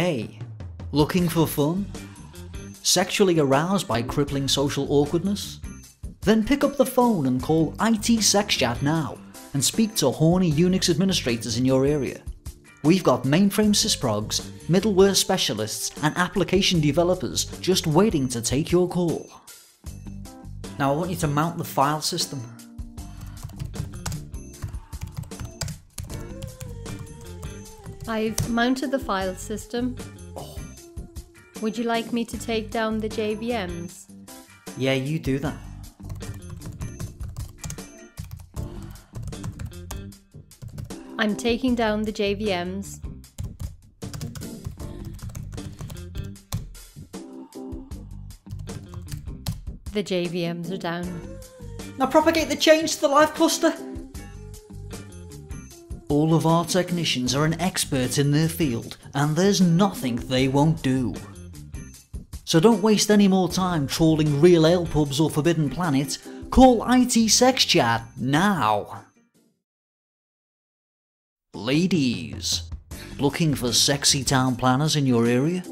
Hey, looking for fun? Sexually aroused by crippling social awkwardness? Then pick up the phone and call IT Sex Chat now and speak to horny Unix administrators in your area. We've got mainframe sysprogs, middleware specialists, and application developers just waiting to take your call. Now I want you to mount the file system. I've mounted the file system. Would you like me to take down the JVMs? Yeah, you do that. I'm taking down the JVMs. The JVMs are down. Now propagate the change to the live cluster. All of our technicians are an expert in their field, and there's nothing they won't do. So don't waste any more time trawling real ale pubs or Forbidden Planet. Call IT Sex Chat now. Ladies, looking for sexy town planners in your area?